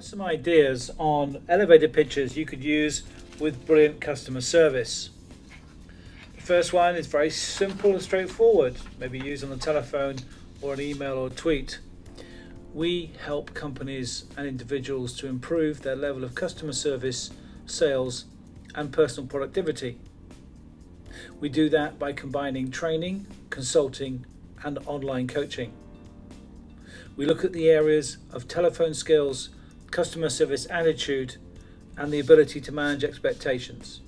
Some ideas on elevator pitches you could use with brilliant customer service. The first one is very simple and straightforward, maybe used on the telephone or an email or tweet. We help companies and individuals to improve their level of customer service, sales, and personal productivity. We do that by combining training, consulting, and online coaching. We look at the areas of telephone skills, customer service attitude, and the ability to manage expectations.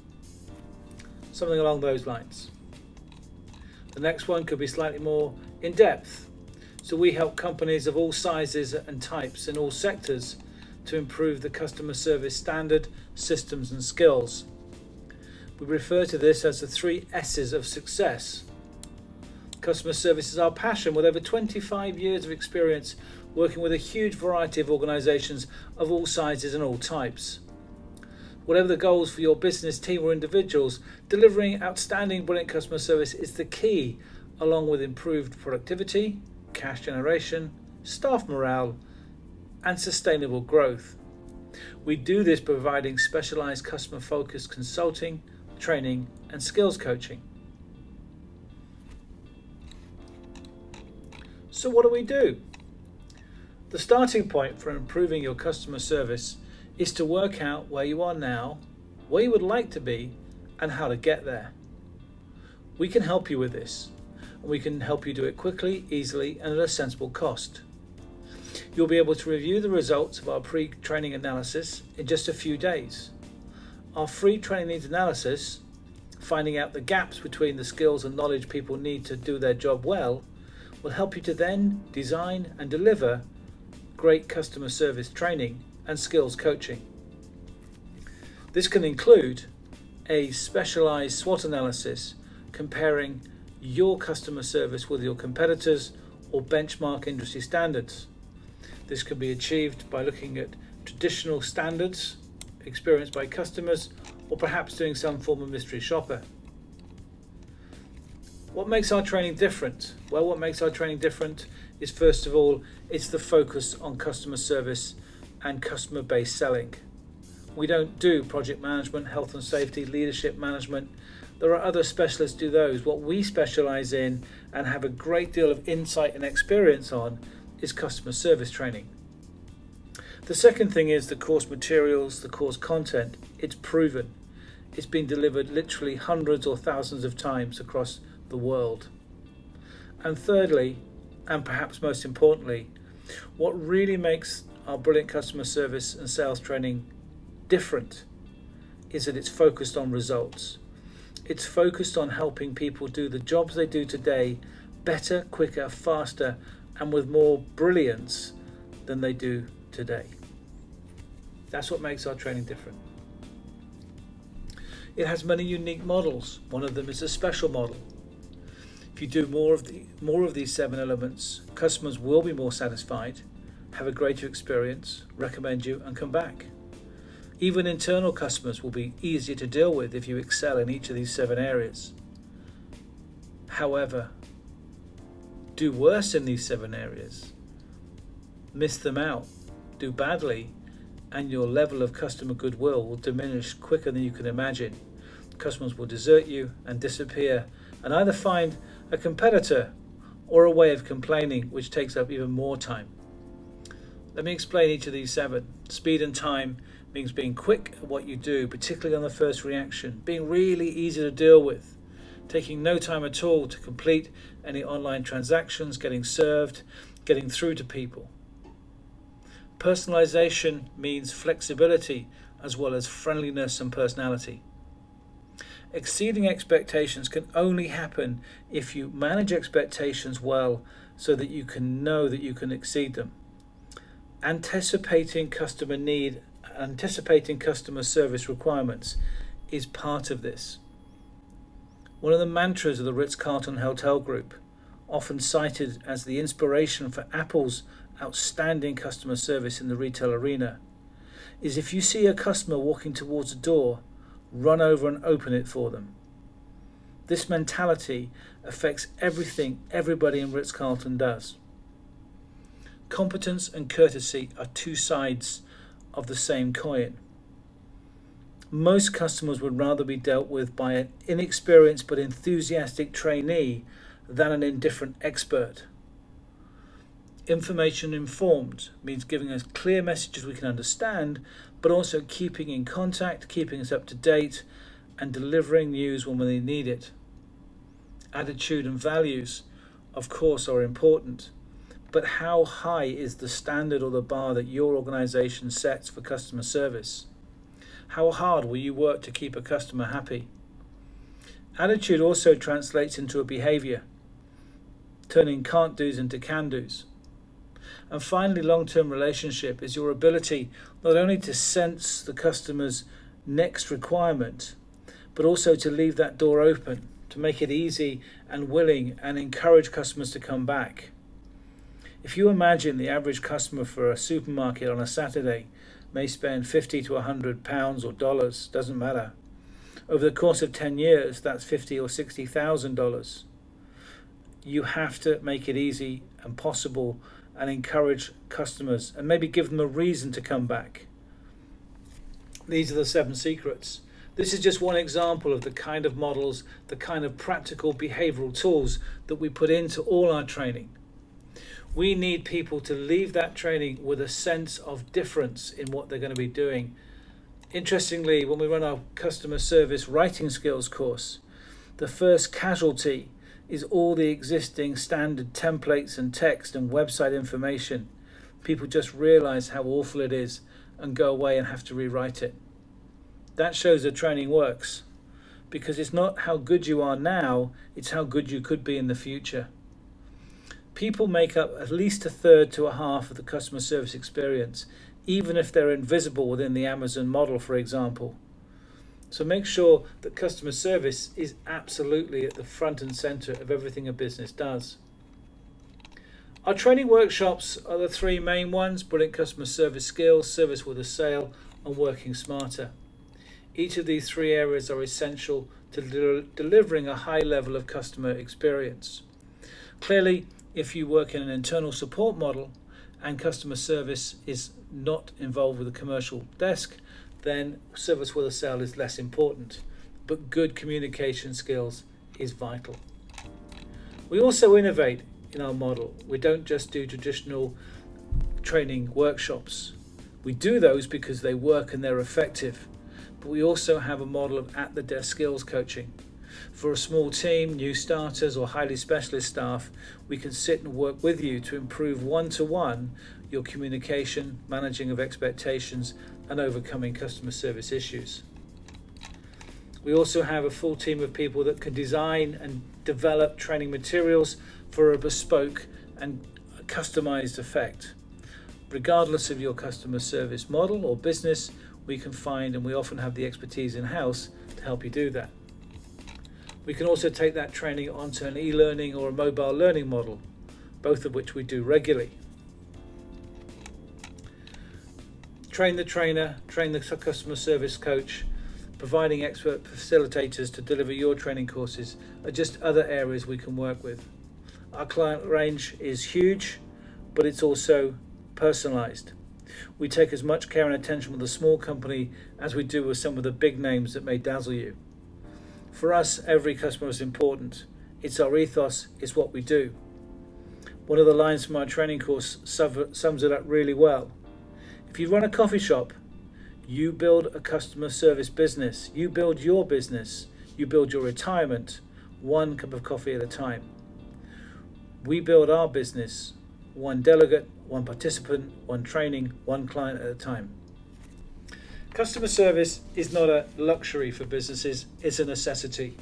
Something along those lines. The next one could be slightly more in depth. So we help companies of all sizes and types in all sectors to improve the customer service standard, systems, and skills. We refer to this as the three S's of success. Customer service is our passion with over 25 years of experience working with a huge variety of organisations of all sizes and all types. Whatever the goals for your business, team, or individuals, delivering outstanding, brilliant customer service is the key, along with improved productivity, cash generation, staff morale, and sustainable growth. We do this providing specialised customer focused consulting, training, and skills coaching. So, what do we do? The starting point for improving your customer service is to work out where you are now, where you would like to be, and how to get there. We can help you with this, and we can help you do it quickly, easily, and at a sensible cost. You'll be able to review the results of our pre training analysis in just a few days. Our free training needs analysis, finding out the gaps between the skills and knowledge people need to do their job well, will help you to then design and deliver great customer service training and skills coaching. This can include a specialized SWOT analysis comparing your customer service with your competitors or benchmark industry standards. This can be achieved by looking at traditional standards experienced by customers or perhaps doing some form of mystery shopper. What makes our training different? Well, what makes our training different is first of all, it's the focus on customer service and customer based selling. We don't do project management, health and safety, leadership management. There are other specialists do those. What we specialize in and have a great deal of insight and experience on is customer service training. The second thing is the course materials, the course content. It's proven. It's been delivered literally hundreds or thousands of times across the world. And thirdly, and perhaps most importantly, what really makes our brilliant customer service and sales training different is that it's focused on results. It's focused on helping people do the jobs they do today better, quicker, faster, and with more brilliance than they do today. That's what makes our training different. It has many unique models. One of them is a special model. If you do more of the more of these seven elements, customers will be more satisfied, have a greater experience, recommend you, and come back. Even internal customers will be easier to deal with if you excel in each of these seven areas. However, do worse in these seven areas, miss them out, do badly, and your level of customer goodwill will diminish quicker than you can imagine. Customers will desert you and disappear, and either find a competitor, or a way of complaining which takes up even more time. Let me explain each of these seven. Speed and time means being quick at what you do, particularly on the first reaction, being really easy to deal with, taking no time at all to complete any online transactions, getting served, getting through to people. Personalization means flexibility as well as friendliness and personality. Exceeding expectations can only happen if you manage expectations well so that you can know that you can exceed them. Anticipating customer need, anticipating customer service requirements is part of this. One of the mantras of the Ritz Carlton Hotel Group, often cited as the inspiration for Apple's outstanding customer service in the retail arena, is if you see a customer walking towards a door, run over and open it for them. This mentality affects everything everybody in Ritz Carlton does. Competence and courtesy are two sides of the same coin. Most customers would rather be dealt with by an inexperienced but enthusiastic trainee than an indifferent expert. Information informed means giving us clear messages we can understand, but also keeping in contact, keeping us up to date, and delivering news when we need it. Attitude and values, of course, are important, but how high is the standard or the bar that your organization sets for customer service? How hard will you work to keep a customer happy? Attitude also translates into a behavior, turning can't do's into can do's. And finally, long term relationship is your ability not only to sense the customer's next requirement, but also to leave that door open, to make it easy and willing and encourage customers to come back. If you imagine the average customer for a supermarket on a Saturday may spend 50 to 100 pounds or dollars, doesn't matter. Over the course of 10 years, that's 50 or 60,000 dollars. You have to make it easy and possible and encourage customers and maybe give them a reason to come back. These are the seven secrets. This is just one example of the kind of models, the kind of practical behavioral tools that we put into all our training. We need people to leave that training with a sense of difference in what they're going to be doing. Interestingly, when we run our customer service writing skills course, the first casualty is all the existing standard templates and text and website information. People just realize how awful it is and go away and have to rewrite it. That shows the training works because it's not how good you are now, it's how good you could be in the future. People make up at least a third to a half of the customer service experience, even if they're invisible within the Amazon model, for example. So make sure that customer service is absolutely at the front and center of everything a business does. Our training workshops are the three main ones brilliant customer service skills, service with a sale, and working smarter. Each of these three areas are essential to del delivering a high level of customer experience. Clearly, if you work in an internal support model and customer service is not involved with a commercial desk, then service with a sale is less important, but good communication skills is vital. We also innovate in our model. We don't just do traditional training workshops. We do those because they work and they're effective, but we also have a model of at the desk skills coaching. For a small team, new starters, or highly specialist staff, we can sit and work with you to improve one to one your communication, managing of expectations, and overcoming customer service issues. We also have a full team of people that can design and develop training materials for a bespoke and customized effect. Regardless of your customer service model or business, we can find and we often have the expertise in house to help you do that. We can also take that training onto an e learning or a mobile learning model, both of which we do regularly. Train the trainer, train the customer service coach, providing expert facilitators to deliver your training courses are just other areas we can work with. Our client range is huge, but it's also personalized. We take as much care and attention with a small company as we do with some of the big names that may dazzle you. For us, every customer is important. It's our ethos, it's what we do. One of the lines from our training course sums it up really well. If you run a coffee shop, you build a customer service business. You build your business. You build your retirement one cup of coffee at a time. We build our business one delegate, one participant, one training, one client at a time. Customer service is not a luxury for businesses, it's a necessity.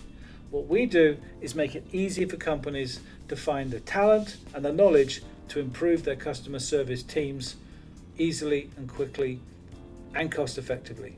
What we do is make it easy for companies to find the talent and the knowledge to improve their customer service teams easily and quickly and cost effectively.